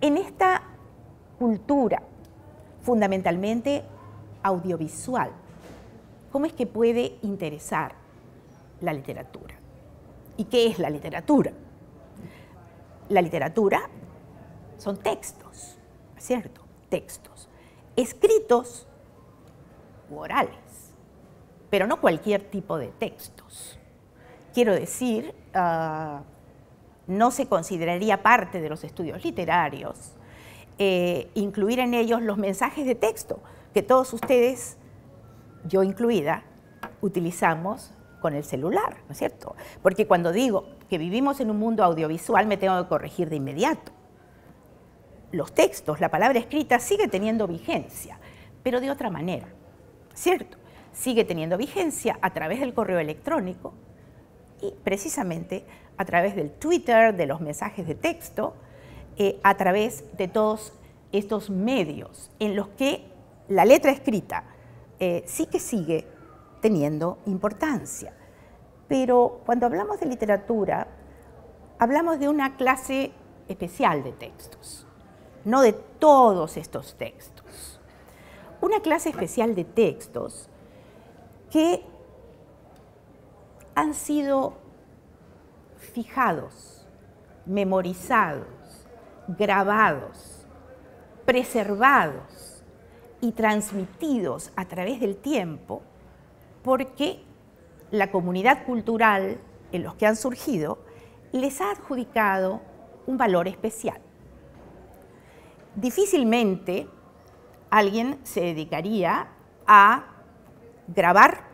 En esta cultura, fundamentalmente audiovisual, ¿cómo es que puede interesar la literatura? ¿Y qué es la literatura? La literatura son textos, ¿cierto? Textos, escritos u orales, pero no cualquier tipo de textos. Quiero decir, ah, no se consideraría parte de los estudios literarios eh, incluir en ellos los mensajes de texto que todos ustedes, yo incluida, utilizamos con el celular, ¿no es cierto? Porque cuando digo que vivimos en un mundo audiovisual me tengo que corregir de inmediato. Los textos, la palabra escrita sigue teniendo vigencia, pero de otra manera, ¿cierto? Sigue teniendo vigencia a través del correo electrónico y precisamente a través del Twitter, de los mensajes de texto, eh, a través de todos estos medios en los que la letra escrita eh, sí que sigue teniendo importancia. Pero cuando hablamos de literatura, hablamos de una clase especial de textos, no de todos estos textos. Una clase especial de textos que han sido fijados, memorizados, grabados, preservados y transmitidos a través del tiempo porque la comunidad cultural en los que han surgido les ha adjudicado un valor especial. Difícilmente alguien se dedicaría a grabar,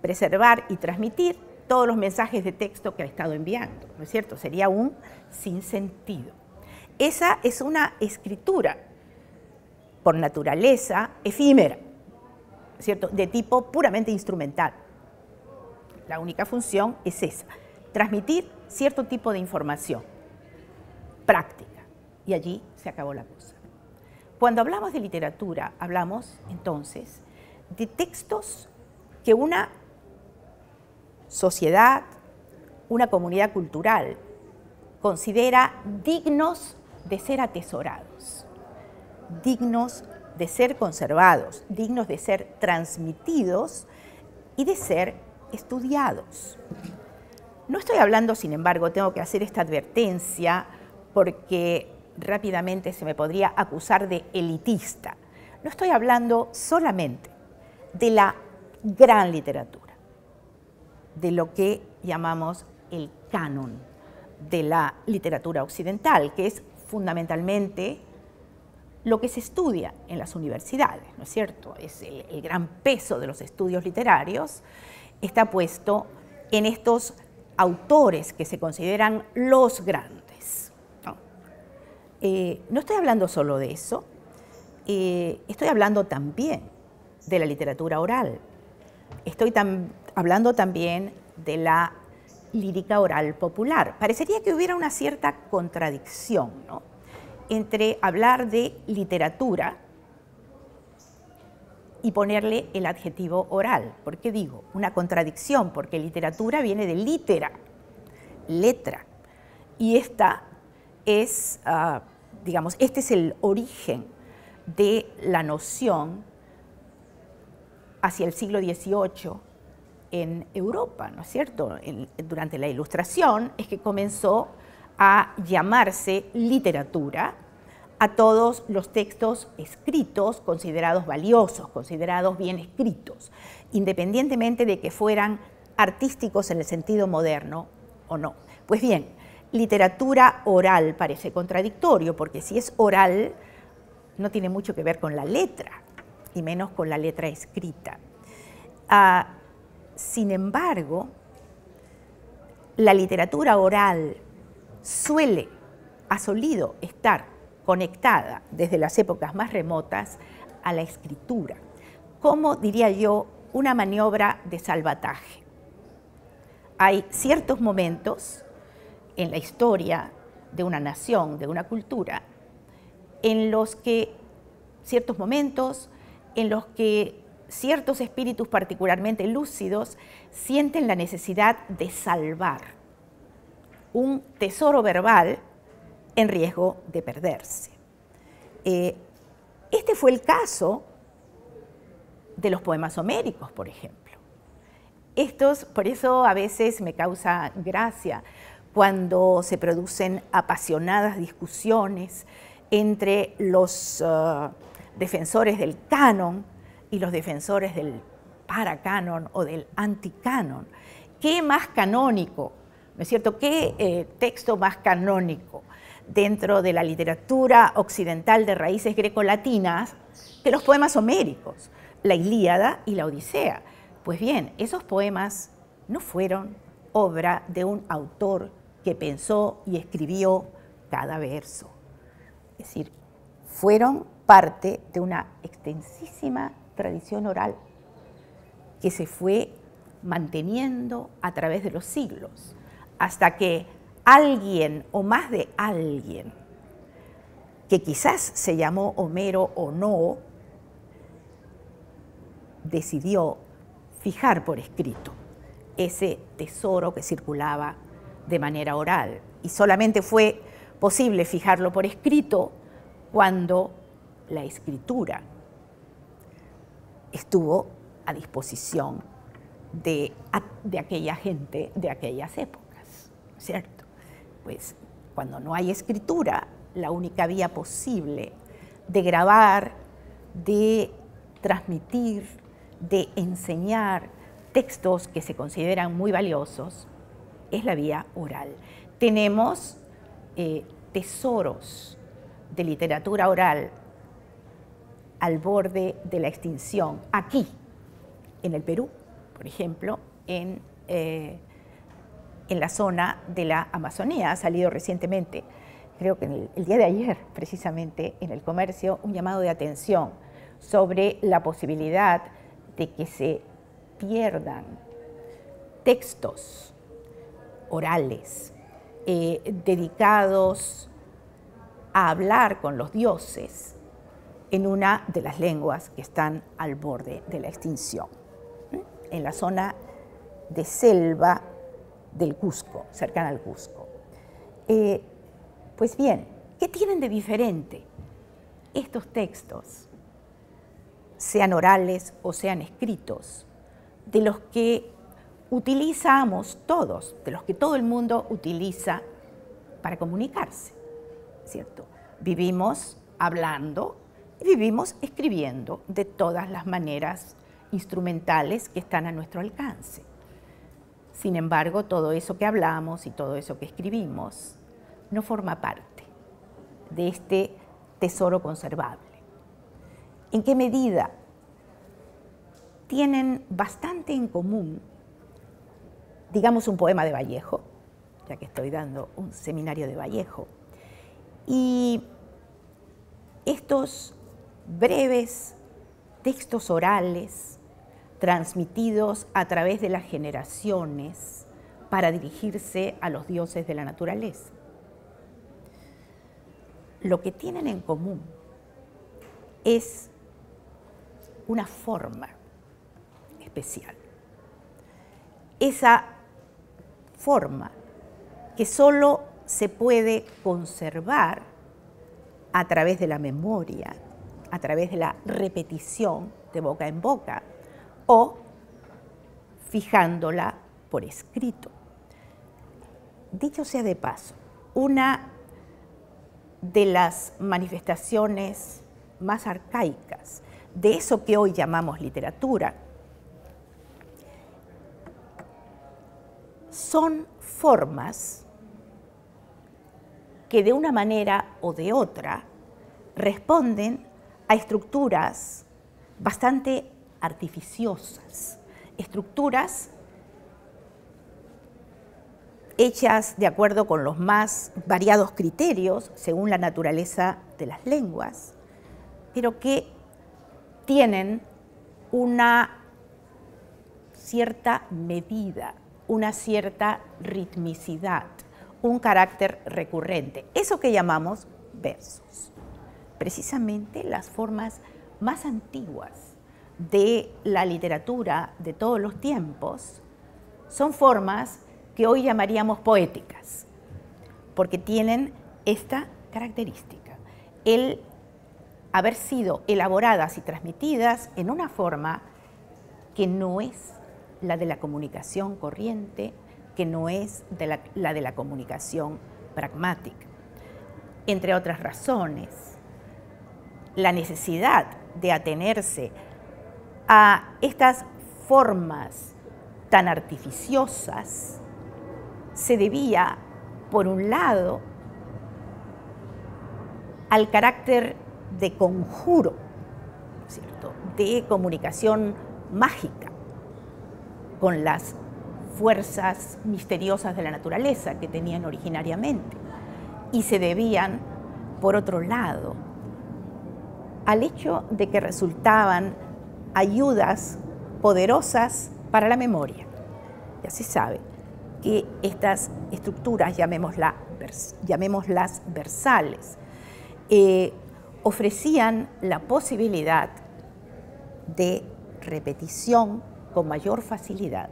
preservar y transmitir todos los mensajes de texto que ha estado enviando, ¿no es cierto? Sería un sinsentido. Esa es una escritura por naturaleza efímera, ¿cierto? De tipo puramente instrumental. La única función es esa, transmitir cierto tipo de información práctica. Y allí se acabó la cosa. Cuando hablamos de literatura, hablamos entonces de textos que una sociedad, una comunidad cultural, considera dignos de ser atesorados, dignos de ser conservados, dignos de ser transmitidos y de ser estudiados. No estoy hablando, sin embargo, tengo que hacer esta advertencia porque rápidamente se me podría acusar de elitista. No estoy hablando solamente de la gran literatura de lo que llamamos el canon de la literatura occidental, que es fundamentalmente lo que se estudia en las universidades, ¿no es cierto? Es el, gran peso de los estudios literarios está puesto en estos autores que se consideran los grandes. No, eh, estoy hablando solo de eso, eh, estoy hablando también de la literatura oral. Estoy tan, hablando también de la lírica oral popular. Parecería que hubiera una cierta contradicción entre hablar de literatura y ponerle el adjetivo oral. ¿Por qué digo? Una contradicción, porque literatura viene de litera, letra. Y esta es, ah, digamos, este es el origen de la noción hacia el siglo XVIII en Europa, ¿no es cierto? durante la Ilustración es que comenzó a llamarse literatura a todos los textos escritos considerados valiosos, considerados bien escritos, independientemente de que fueran artísticos en el sentido moderno o no. Pues bien, literatura oral parece contradictorio, porque si es oral, no tiene mucho que ver con la letra, y menos con la letra escrita. Ah, sin embargo, la literatura oral suele, ha solido estar conectada desde las épocas más remotas a la escritura, como diría yo, una maniobra de salvataje. Hay ciertos momentos en la historia de una nación, de una cultura, en los que ciertos momentos en los que ciertos espíritus particularmente lúcidos sienten la necesidad de salvar un tesoro verbal en riesgo de perderse. Eh, este fue el caso de los poemas homéricos, por ejemplo. Estos, por eso a veces me causa gracia cuando se producen apasionadas discusiones entre los uh, defensores del canon y los defensores del paracanon o del anticanon. ¿Qué más canónico? ¿No es cierto? ¿Qué eh, texto más canónico dentro de la literatura occidental de raíces grecolatinas que los poemas homéricos, la Ilíada y la Odisea? Pues bien, esos poemas no fueron obra de un autor que pensó y escribió cada verso. Es decir, fueron parte de una extensísima tradición oral que se fue manteniendo a través de los siglos, hasta que alguien o más de alguien, que quizás se llamó Homero o no, decidió fijar por escrito ese tesoro que circulaba de manera oral. Y solamente fue posible fijarlo por escrito cuando la escritura estuvo a disposición de, de, aquella gente de aquellas épocas, ¿cierto? Pues cuando no hay escritura, la única vía posible de grabar, de transmitir, de enseñar textos que se consideran muy valiosos es la vía oral. Tenemos eh, tesoros de literatura oral al borde de la extinción, aquí, en el Perú, por ejemplo, en, eh, en la zona de la Amazonía. Ha salido recientemente, creo que el, día de ayer, precisamente, en el comercio, un llamado de atención sobre la posibilidad de que se pierdan textos orales eh, dedicados a hablar con los dioses en una de las lenguas que están al borde de la extinción, en la zona de selva del Cusco, cercana al Cusco. Eh, pues bien, ¿qué tienen de diferente estos textos, sean orales o sean escritos, de los que utilizamos todos, de los que todo el mundo utiliza para comunicarse, ¿cierto? Vivimos hablando y vivimos escribiendo de todas las maneras instrumentales que están a nuestro alcance. Sin embargo, todo eso que hablamos y todo eso que escribimos no forma parte de este tesoro conservable. ¿En qué medida tienen bastante en común digamos un poema de Vallejo, ya que estoy dando un seminario de Vallejo, y estos breves textos orales transmitidos a través de las generaciones para dirigirse a los dioses de la naturaleza. Lo que tienen en común es una forma especial. Esa forma que solo se puede conservar a través de la memoria, a través de la repetición de boca en boca o fijándola por escrito. Dicho sea de paso, una de las manifestaciones más arcaicas de eso que hoy llamamos literatura son formas que de una manera o de otra responden a estructuras bastante artificiosas, estructuras hechas de acuerdo con los más variados criterios según la naturaleza de las lenguas, pero que tienen una cierta medida una cierta ritmicidad, un carácter recurrente, eso que llamamos versos. Precisamente las formas más antiguas de la literatura de todos los tiempos son formas que hoy llamaríamos poéticas, porque tienen esta característica, el haber sido elaboradas y transmitidas en una forma que no es la de la comunicación corriente, que no es la, de la comunicación pragmática. Entre otras razones, la necesidad de atenerse a estas formas tan artificiosas se debía, por un lado, al carácter de conjuro, ¿cierto? de comunicación mágica con las fuerzas misteriosas de la naturaleza que tenían originariamente. Y se debían, por otro lado, al hecho de que resultaban ayudas poderosas para la memoria. Ya se sabe que estas estructuras, llamémoslas versales, eh, ofrecían la posibilidad de repetición con mayor facilidad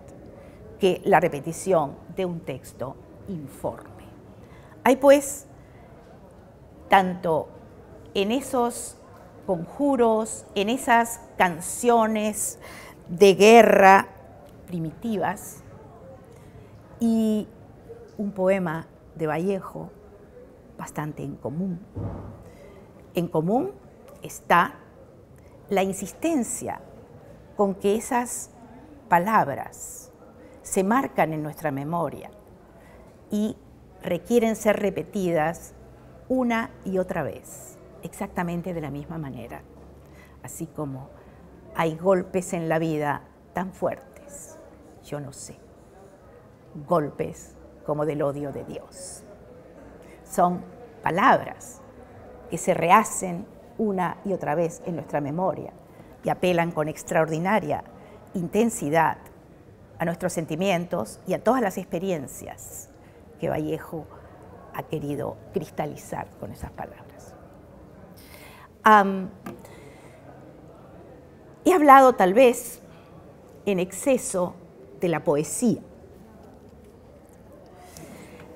que la repetición de un texto informe. Hay pues, tanto en esos conjuros, en esas canciones de guerra primitivas y un poema de Vallejo bastante en común. En común está la insistencia con que esas palabras se marcan en nuestra memoria y requieren ser repetidas una y otra vez, exactamente de la misma manera, así como hay golpes en la vida tan fuertes, yo no sé, golpes como del odio de Dios. Son palabras que se rehacen una y otra vez en nuestra memoria y apelan con extraordinaria intensidad a nuestros sentimientos y a todas las experiencias que Vallejo ha querido cristalizar con esas palabras. He hablado tal vez en exceso de la poesía.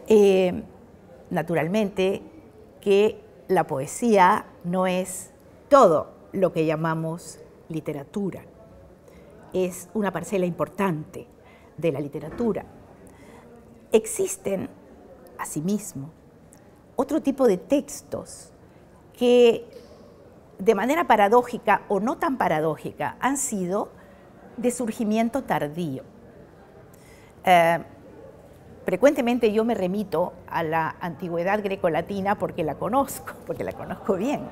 Eh, naturalmente que la poesía no es todo lo que llamamos literatura es una parcela importante de la literatura. Existen, asimismo, otro tipo de textos que de manera paradójica o no tan paradójica han sido de surgimiento tardío. Eh, frecuentemente yo me remito a la antigüedad grecolatina porque la conozco, porque la conozco bien,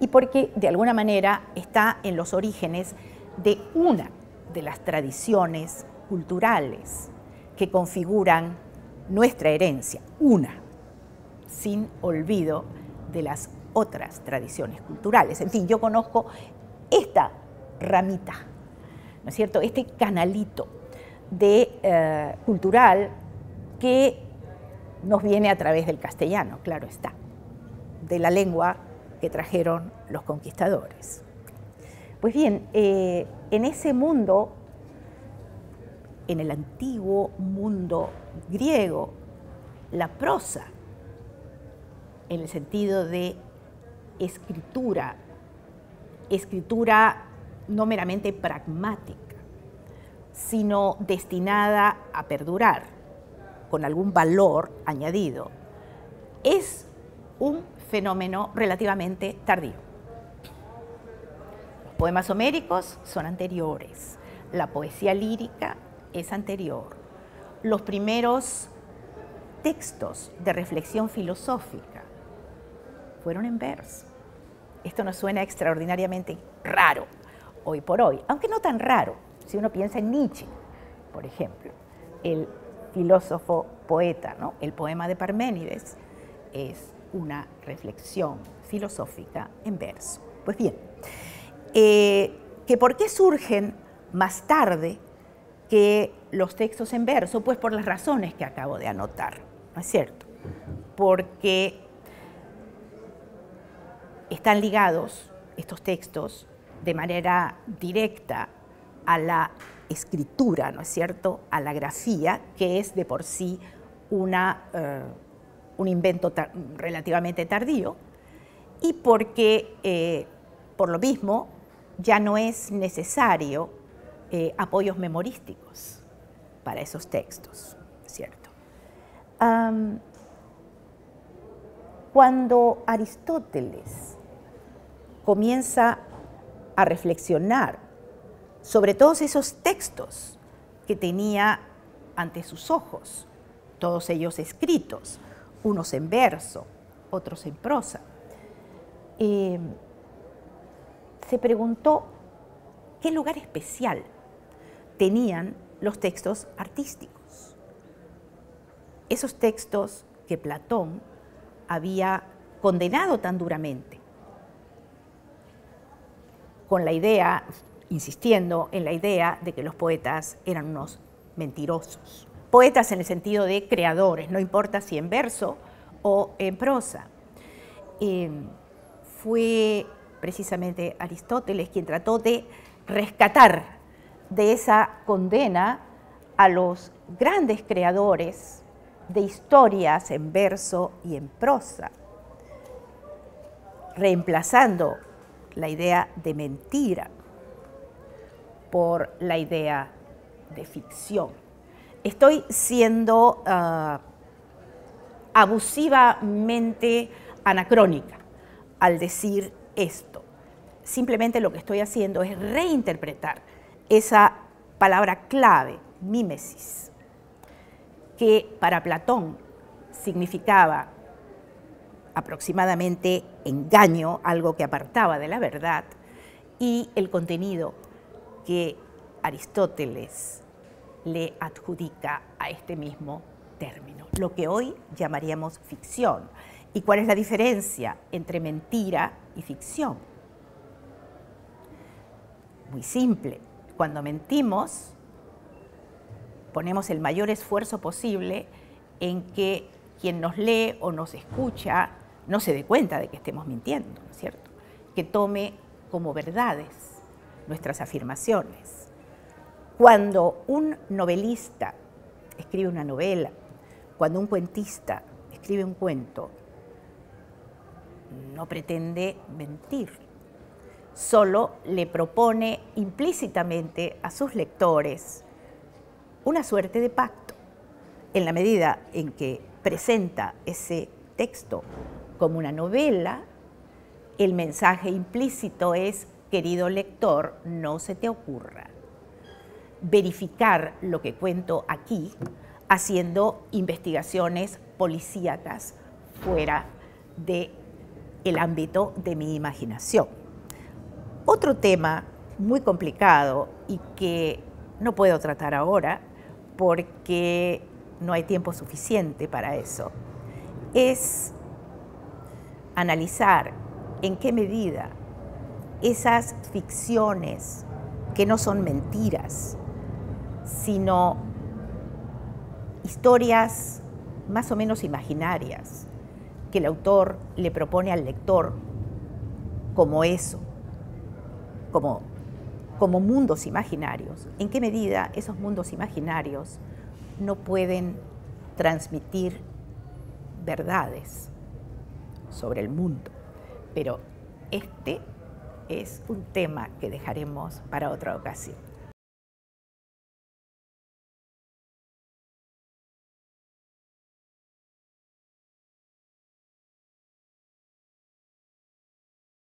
y porque de alguna manera está en los orígenes de una de las tradiciones culturales que configuran nuestra herencia, una, sin olvido de las otras tradiciones culturales. En fin, yo conozco esta ramita, ¿no es cierto? Este canalito de, eh, cultural que nos viene a través del castellano, claro está, de la lengua que trajeron los conquistadores. Pues bien, eh, en ese mundo, en el antiguo mundo griego, la prosa, en el sentido de escritura, escritura no meramente pragmática, sino destinada a perdurar, con algún valor añadido, es un fenómeno relativamente tardío. Poemas homéricos son anteriores, la poesía lírica es anterior, los primeros textos de reflexión filosófica fueron en verso. Esto nos suena extraordinariamente raro hoy por hoy, aunque no tan raro si uno piensa en Nietzsche, por ejemplo, el filósofo poeta, ¿no? el poema de Parménides es una reflexión filosófica en verso. Pues bien, eh, que por qué surgen más tarde que los textos en verso, pues por las razones que acabo de anotar, ¿no es cierto? Porque están ligados estos textos de manera directa a la escritura, ¿no es cierto?, a la grafía, que es de por sí una, eh, un invento relativamente tardío y porque, eh, por lo mismo, ya no es necesario eh, apoyos memorísticos para esos textos, ¿cierto? cuando Aristóteles comienza a reflexionar sobre todos esos textos que tenía ante sus ojos, todos ellos escritos, unos en verso, otros en prosa, eh, se preguntó qué lugar especial tenían los textos artísticos. Esos textos que Platón había condenado tan duramente, con la idea, insistiendo en la idea de que los poetas eran unos mentirosos. Poetas en el sentido de creadores, no importa si en verso o en prosa. Eh, fue precisamente Aristóteles quien trató de rescatar de esa condena a los grandes creadores de historias en verso y en prosa, reemplazando la idea de mentira por la idea de ficción. Estoy siendo ah, abusivamente anacrónica al decir esto. Simplemente lo que estoy haciendo es reinterpretar esa palabra clave, mímesis, que para Platón significaba aproximadamente engaño, algo que apartaba de la verdad, y el contenido que Aristóteles le adjudica a este mismo término, lo que hoy llamaríamos ficción. ¿Y cuál es la diferencia entre mentira y ficción? Muy simple. Cuando mentimos, ponemos el mayor esfuerzo posible en que quien nos lee o nos escucha no se dé cuenta de que estemos mintiendo, cierto? Que tome como verdades nuestras afirmaciones. Cuando un novelista escribe una novela, cuando un cuentista escribe un cuento, no pretende mentir, solo le propone implícitamente a sus lectores una suerte de pacto. En la medida en que presenta ese texto como una novela, el mensaje implícito es, querido lector, no se te ocurra verificar lo que cuento aquí haciendo investigaciones policíacas fuera de el ámbito de mi imaginación. Otro tema muy complicado y que no puedo tratar ahora porque no hay tiempo suficiente para eso, es analizar en qué medida esas ficciones que no son mentiras, sino historias más o menos imaginarias, que el autor le propone al lector como eso, como, como mundos imaginarios. ¿En qué medida esos mundos imaginarios no pueden transmitir verdades sobre el mundo? Pero este es un tema que dejaremos para otra ocasión.